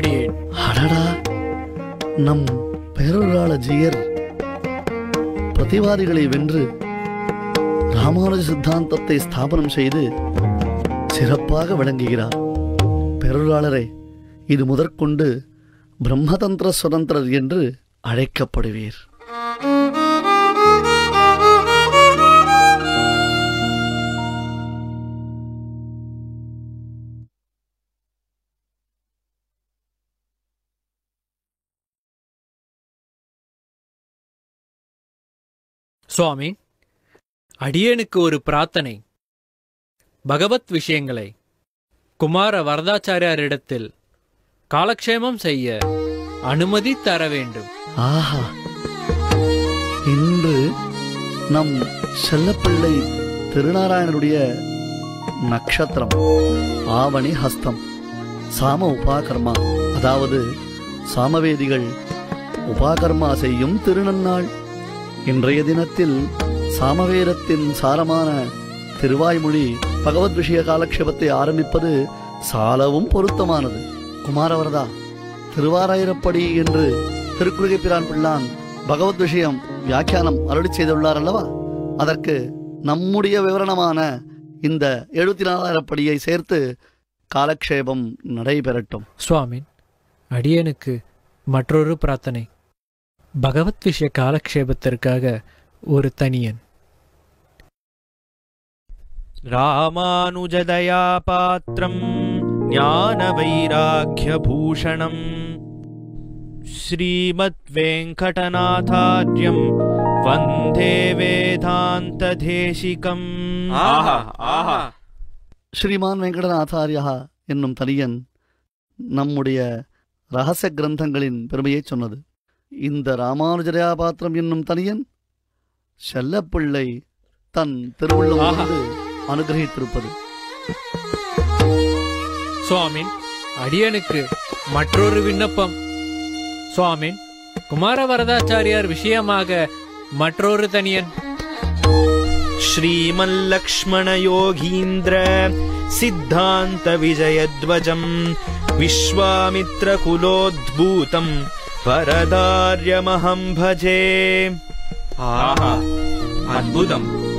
அடியேன் அடடா. நம் பேரொருளாள ஜீயர் பிரதிவாதிகளை வென்று ராமானுஜ சித்தாந்தத்தை ஸ்தாபனம் செய்து சிறப்பாக விளங்குகிறார். பெருளாளரே இது முதற்கொண்டு பிரம்மதந்திர சுதந்திரர் என்று அழைக்கப்படுவீர். சுவாமி அடியேனுக்கு ஒரு பிரார்த்தனை. பகவத் விஷயங்களை குமார வரதாச்சாரியாரிடத்தில் காலக்ஷேமம் செய்ய அனுமதி தர வேண்டும். ஆஹா. இன்று நம் செல்லப்பிள்ளை திருநாராயணருடைய நட்சத்திரம் ஆவணி ஹஸ்தம் சாம உபாகர்மா அதாவது சாமவேதிகள் உபாகர்மா செய்யும் திருநன்னாள். இன்றைய தினத்தில் சாமவேரத்தின் சாரமான திருவாய்மொழி பகவத் விஷய காலக்ஷேபத்தை ஆரம்பிப்பது சாலவும் பொருத்தமானது. குமாரவரதா திருவாராயிரப்படி என்று திருக்குறுகை பிரான் பிள்ளான் பகவத் விஷயம் வியாக்கியானம் அருளி செய்துள்ளார் அல்லவா? அதற்கு நம்முடைய விவரணமான இந்த எழுபத்தி நாலாயிரப்படியை சேர்த்து காலக்ஷேபம் நடைபெறட்டும். சுவாமி அடியனுக்கு மற்றொரு பிரார்த்தனை. பகவத் விஷய காலக்ஷேபத்திற்காக ஒரு தனியன். ராமானுஜதயா பாத்திரம் ஞான வைராக்கிய பூஷணம் ஸ்ரீமத் வெங்கடநாதாரியம் வந்தே வேதாந்த தேசிகம் ஆஹா ஆஹா. ஸ்ரீமான் வெங்கடநாதாரியா என்னும் தனியன் நம்முடைய ரகசிய கிரந்தங்களின் பெருமையை சொன்னது. இந்த ராமானுஜரயாபாத்திரம் என்னும் தனியன் செல்லப்பிள்ளை தன் திருவுள்ளம் ஆஹா. கொண்டு அனுகிரகித்திருப்பது சுவாமி அடியனுக்கு மற்றொரு விண்ணப்பம் சுவாமி குமார வரதாச்சாரியார் விஷயமாக மற்றொரு தனியன் श्रीमल्लक्ष्मणयोगीन्द्र सिद्धान्तविजयध्वजम् विश्वामित्रकुलोद्भूतम् परदार्यमहं भजे। आहा अद्भुतम्।